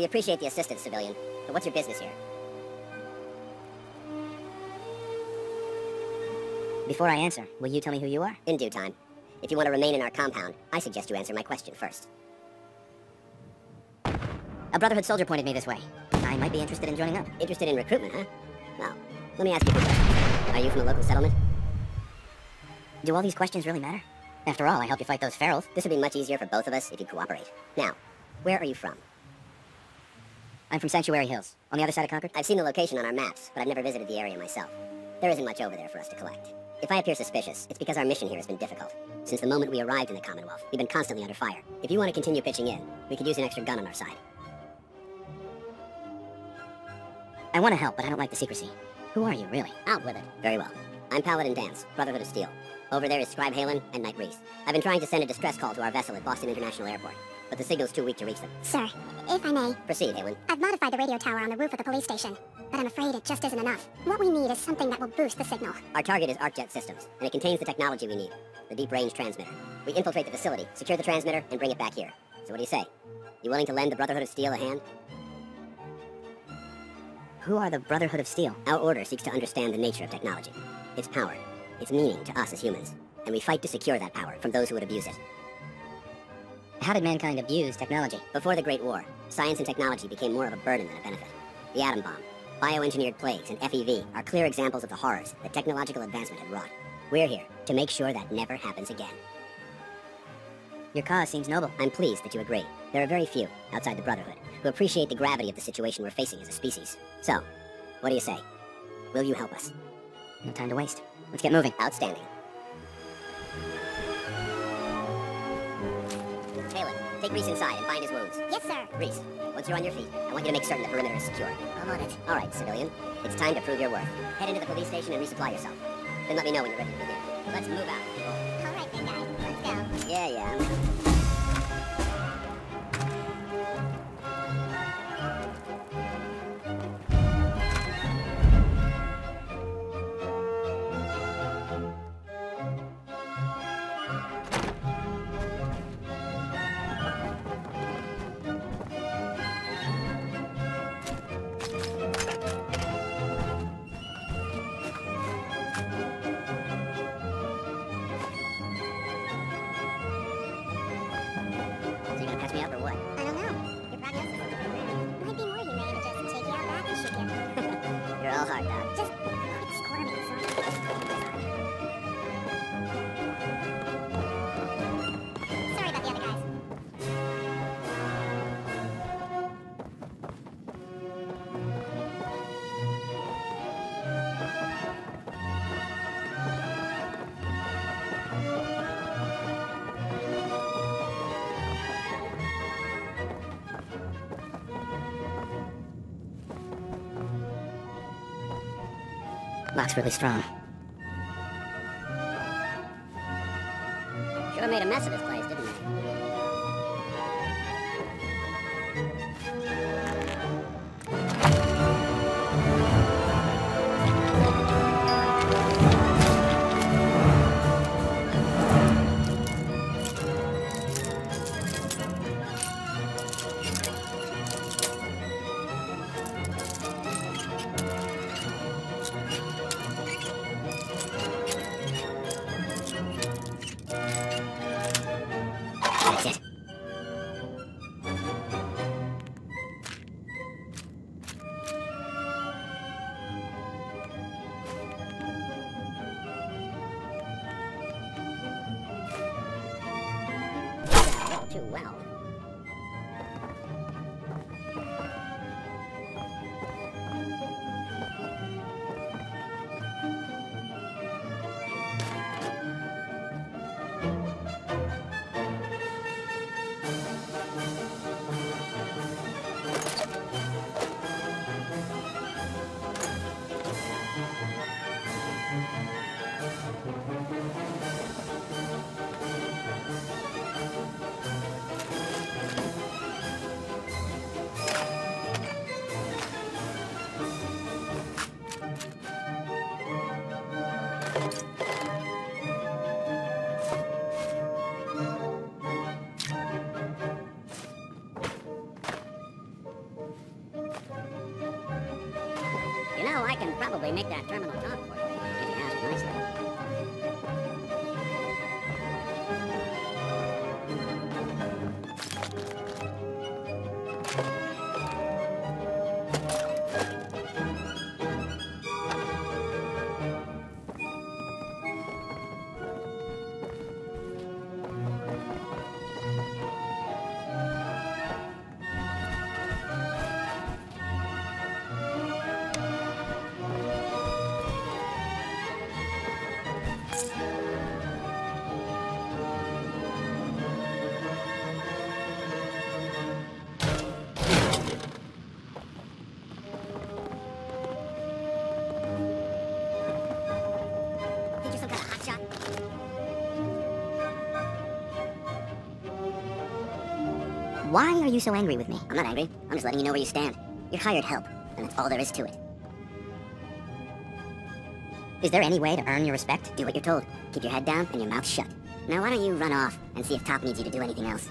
We appreciate the assistance, civilian. But what's your business here? Before I answer, will you tell me who you are? In due time. If you want to remain in our compound, I suggest you answer my question first. A Brotherhood soldier pointed me this way. I might be interested in joining up. Interested in recruitment, huh? Well, let me ask you a question. Are you from a local settlement? Do all these questions really matter? After all, I helped you fight those ferals. This would be much easier for both of us if you cooperate. Now, where are you from? I'm from Sanctuary Hills, on the other side of Concord. I've seen the location on our maps, but I've never visited the area myself. There isn't much over there for us to collect. If I appear suspicious, it's because our mission here has been difficult. Since the moment we arrived in the Commonwealth, we've been constantly under fire. If you want to continue pitching in, we could use an extra gun on our side. I want to help, but I don't like the secrecy. Who are you, really? Out with it. Very well. I'm Paladin Danse, Brotherhood of Steel. Over there is Scribe Haylen and Knight Rhys. I've been trying to send a distress call to our vessel at Boston International Airport, but the signal's too weak to reach them. Sir, if I may. Proceed, Haylen. I've modified the radio tower on the roof of the police station, but I'm afraid it just isn't enough. What we need is something that will boost the signal. Our target is ArcJet Systems, and it contains the technology we need, the deep-range transmitter. We infiltrate the facility, secure the transmitter, and bring it back here. So what do you say? You willing to lend the Brotherhood of Steel a hand? Who are the Brotherhood of Steel? Our order seeks to understand the nature of technology, its power, its meaning to us as humans, and we fight to secure that power from those who would abuse it. How did mankind abuse technology? Before the Great War, science and technology became more of a burden than a benefit. The atom bomb, bioengineered plagues, and FEV are clear examples of the horrors that technological advancement had wrought. We're here to make sure that never happens again. Your cause seems noble. I'm pleased that you agree. There are very few, outside the Brotherhood, who appreciate the gravity of the situation we're facing as a species. So, what do you say? Will you help us? No time to waste. Let's get moving. Outstanding. Take Rhys inside and find his wounds. Yes, sir. Rhys, once you're on your feet, I want you to make certain the perimeter is secure. I'm on it. All right, civilian. It's time to prove your worth. Head into the police station and resupply yourself. Then let me know when you're ready to begin. Let's move out, Lock's really strong. I can probably make that terminal talk for you, Can you ask nicely. Why are you so angry with me? I'm not angry. I'm just letting you know where you stand. You're hired help, and that's all there is to it. Is there any way to earn your respect? Do what you're told. Keep your head down and your mouth shut. Now why don't you run off and see if Top needs you to do anything else?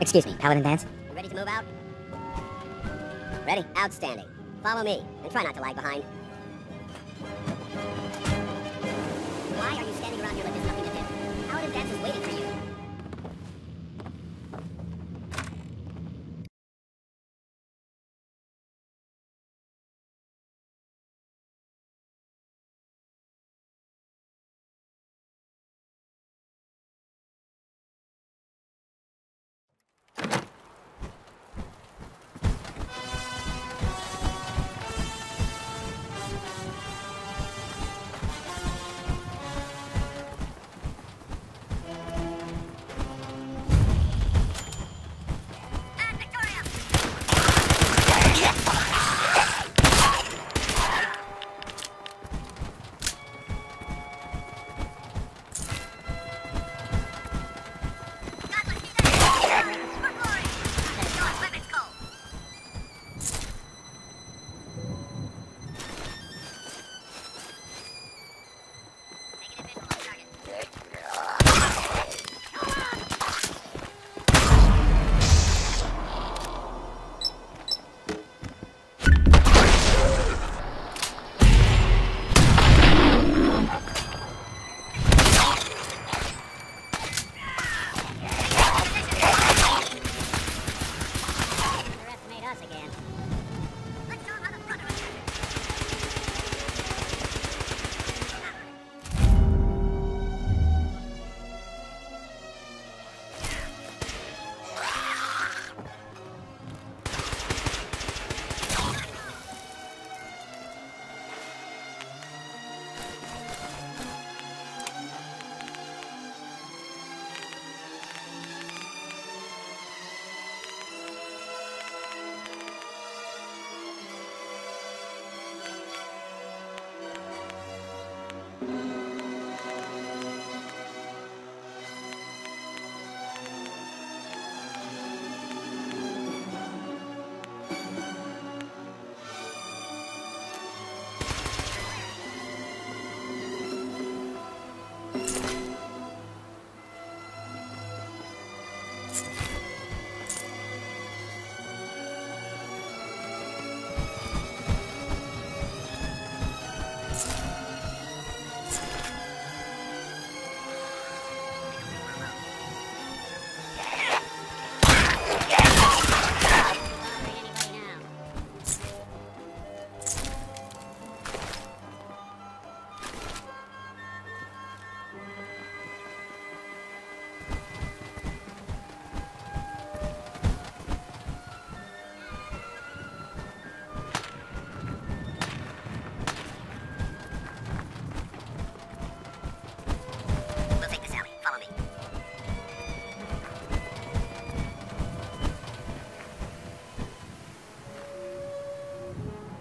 Excuse me, Paladin Danse? Ready to move out? Ready? Outstanding. Follow me, and try not to lag behind.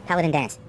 Paladin Danse.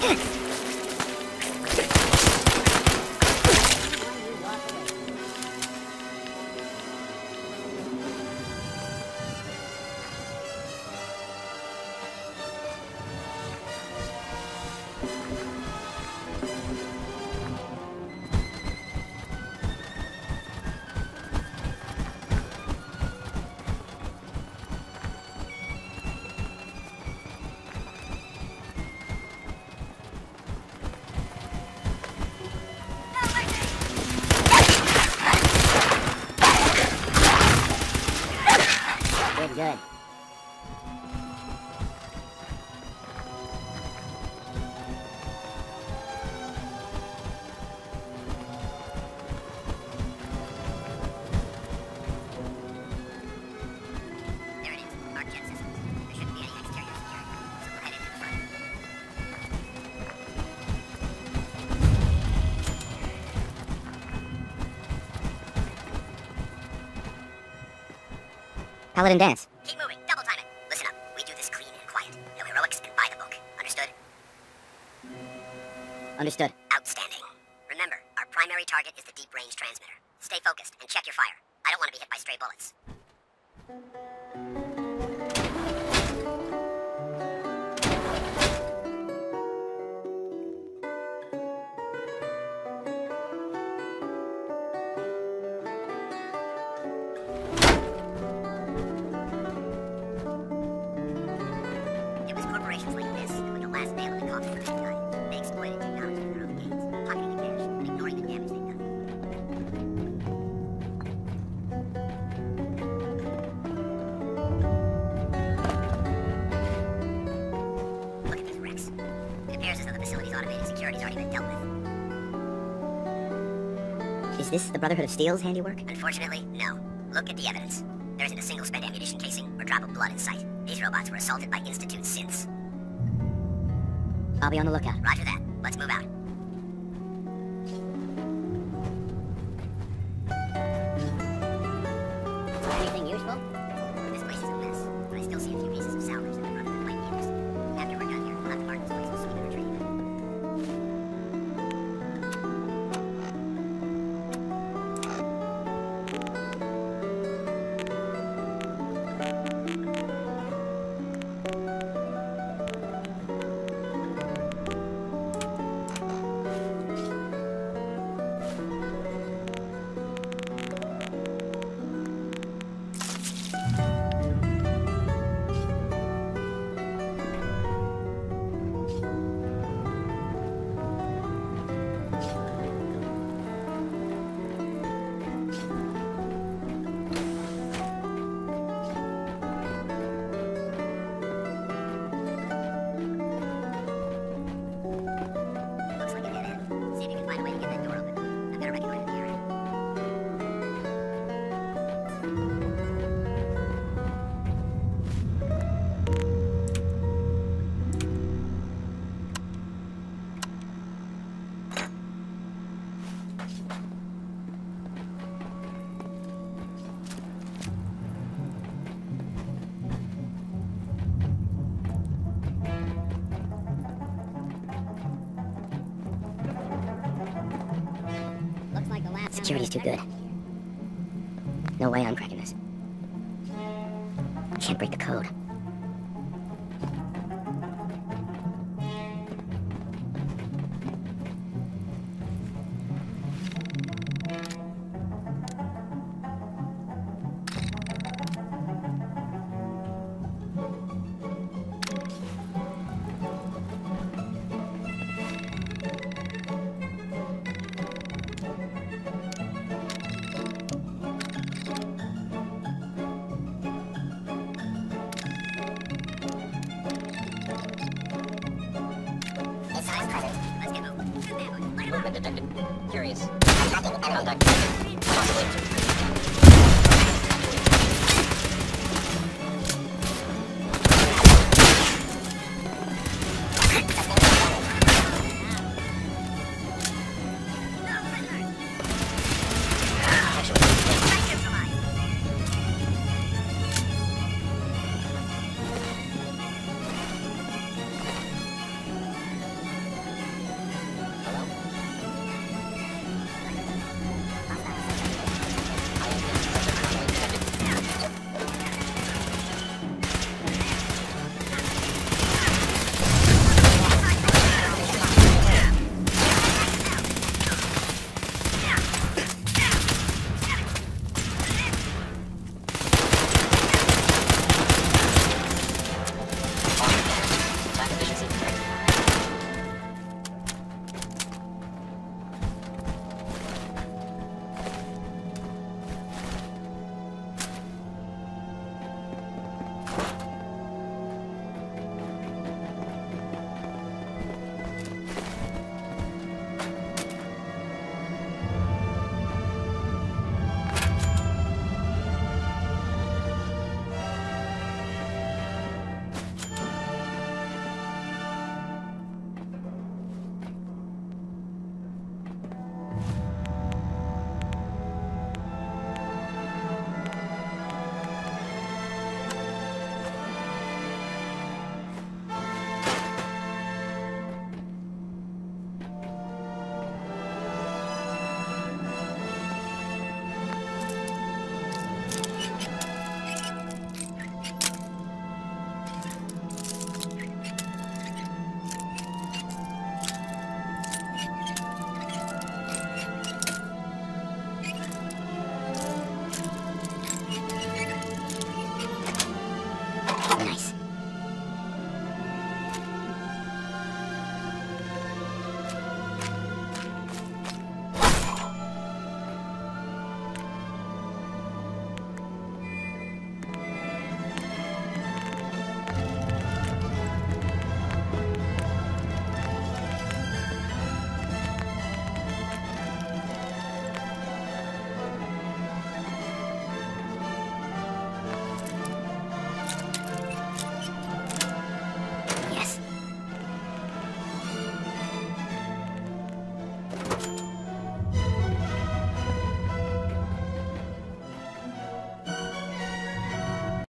Good, Paladin Danse. Keep moving. Double time it. Listen up. We do this clean and quiet. No heroics and by the book. Understood? Understood. Outstanding. Remember, our primary target is the deep range transmitter. Stay focused and check your fire. I don't want to be hit by stray bullets. Dealt with. Is this the Brotherhood of Steel's handiwork? Unfortunately, no. Look at the evidence. There isn't a single spent ammunition casing or drop of blood in sight. These robots were assaulted by Institute synths. I'll be on the lookout. Roger that. Let's move out. Security's too good. No way I'm cracking this. Can't break the code.